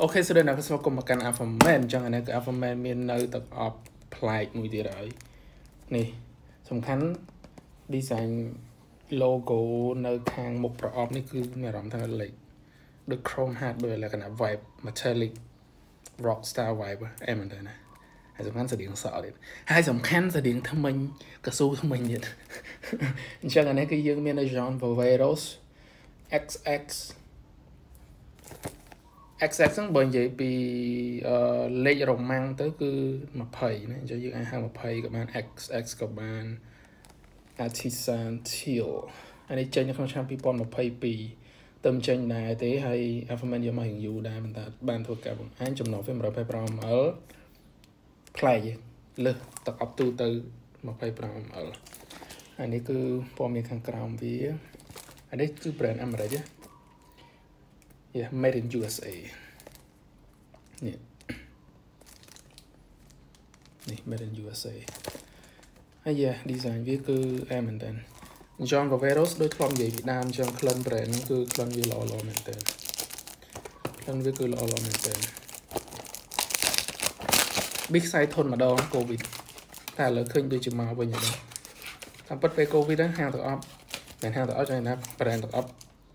អូខេស្រីណាស្វាគមន៍មកកាន់ Alpha Man អញ្ចឹងអានេះគឺ Alpha Man មាននៅទឹកអប់ប្លែកមួយទៀតហើយនេះសំខាន់ design logo នៅខាងមុខប្រអប់នេះគឺមានអារម្មណ៍ថាលេខដូច chrome heart ដោយលក្ខណៈ vibe metallic rock star vibe អែមែនតើណាហើយសំខាន់ស្តៀងសក់ទៀតហើយសំខាន់ស្តៀងថ្មិញកស៊ូថ្មិញទៀតអញ្ចឹងអានេះគឺយើងមាននៅ Jean Valveros XX XX ហ្នឹងបើនិយាយពីលេខរ៉ូម៉ាំងទៅគឺ20ណាអញ្ចឹងយើងអាចហៅ20ក៏បាន XX ក៏បាន Artisan Teal អានេះចេញនៅក្នុងឆ្នាំ2022ទៅចេញដែរទេហើយ Alphaman យកមករៀងយូរដែរប៉ុន្តែបានធ្វើការបង្ហាញចំណុះវា 125ml ប្លែកលើសទឹកអប់ទូទៅ 25ml អានេះគឺព័ត៌មានខាងក្រោមវាអានេះគឺ brand អាមេរិកណា yeah made in USA នេះនេះ made in USA ហើយ yeah design វាគឺអែមែនតើ John Valveros ដូចធ្លាប់និយាយពីដើមចឹង clone brand ហ្នឹងគឺ clone វាល្អល្អមែនតើ clone វាគឺល្អល្អមែនតើ big size ធន់ម្ដង covid តែឥឡូវឃើញដូចជាមកវិញហើយតាមពិតពេល covid ហ្នឹងហាងទាំងអប់មិនហាងទាំងអប់ចឹងណា brand ទាំងអប់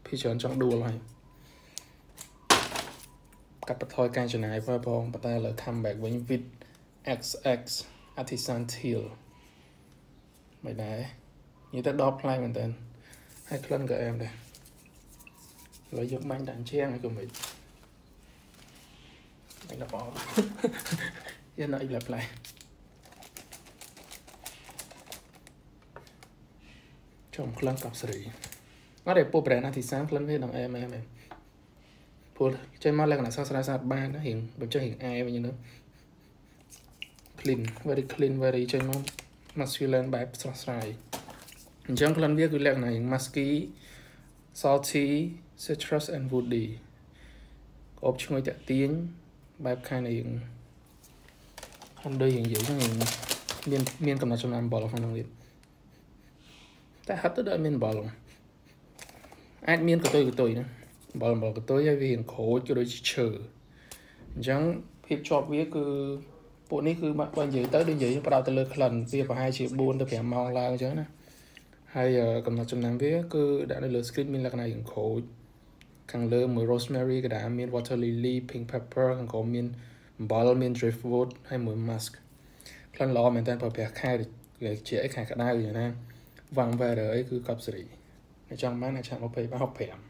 ភីច្រើនចង់ដួលហើយ កាត់បន្ថយការចំណាយផងប៉ុន្តែឥឡូវ come back វិញ with XX artisan teal មិនដែរនិយាយទៅដល់ផ្លែមែនតើហើយក្លិនក៏អែមដែរឥឡូវយកបាញ់ដាក់ជាងឲ្យគុំវិញបាញ់ដល់បងយ៉ាងណាអីផ្លែផ្លែចំក្លិនកាប់ស្រីអត់ទេពូប្រែណាទី3ក្លិនវាដល់អែមអែមអែម ព្រោះចេញមកលក្ខណៈស្រស់ស្រាយស្អាតបានរៀងបើចេះរៀងអែវិញហ្នឹង clean very clean very ចេញមក masculine បែបស្រស់ស្រាយអញ្ចឹងក្លិនវាគឺលក្ខណៈ musky salty citrus and woody ក្របឈ្ងុយតាក់ទាញបែបខាងរៀងខាងដូចរៀងនិយាយហ្នឹងមានមានកំណត់ចំណាំអំបិលក្នុងនោះទៀតតែហត់ទៅដល់មានអំបិលអាចមានកតុយកតុយណាអំ បិលអំបិលកតុយហើយវារៀងក្រូចក៏ដូចជាឈើអញ្ចឹងភាពជាប់វាគឺពួកនេះគឺបើនិយាយទៅដូចនិយាយផ្ដោតទៅលើក្លិនវាប្រហែលជា4ទៅ5ម៉ោងឡើងអញ្ចឹងណាហើយកំណត់ចំណាំវាគឺដាក់នៅលើ screen មានលក្ខណៈយ៉ាងក្រូចខាងលើមួយ rosemary ក៏ដាក់មាន water lily pink pepper ខាងក្រោមមានអំបិលមាន driftwood ហើយមួយ musk ក្លិនល្អមែនតើប្រើប្រាស់ខែជាអីខែក្តៅយ៉ាងណាវ៉ាងវ៉ែរអីគឺកប់សេរីចង់បានអាចឆាក់20 65